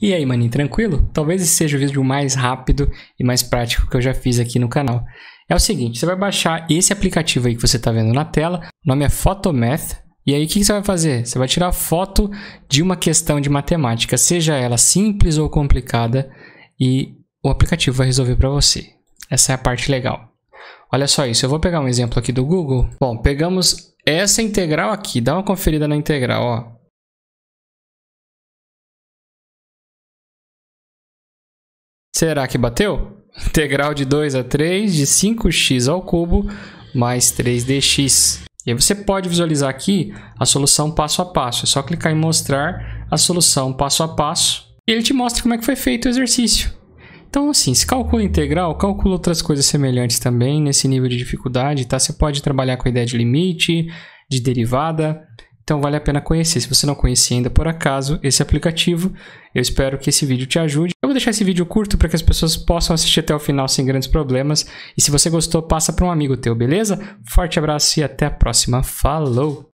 E aí, maninho, tranquilo? Talvez esse seja o vídeo mais rápido e mais prático que eu já fiz aqui no canal. É o seguinte, você vai baixar esse aplicativo aí que você está vendo na tela, o nome é Photomath, e aí o que você vai fazer? Você vai tirar foto de uma questão de matemática, seja ela simples ou complicada, e o aplicativo vai resolver para você. Essa é a parte legal. Olha só isso, eu vou pegar um exemplo aqui do Google. Bom, pegamos essa integral aqui, dá uma conferida na integral, ó. Será que bateu? Integral de 2 a 3 de 5x ao cubo mais 3dx. E aí você pode visualizar aqui a solução passo a passo. É só clicar em mostrar a solução passo a passo e ele te mostra como é que foi feito o exercício. Então, assim, se calcula integral, calcula outras coisas semelhantes também nesse nível de dificuldade, tá? Você pode trabalhar com a ideia de limite, de derivada, então vale a pena conhecer. Se você não conhecia ainda por acaso esse aplicativo, eu espero que esse vídeo te ajude. Vou deixar esse vídeo curto para que as pessoas possam assistir até o final sem grandes problemas. E se você gostou, passa para um amigo teu, beleza? Forte abraço e até a próxima. Falou!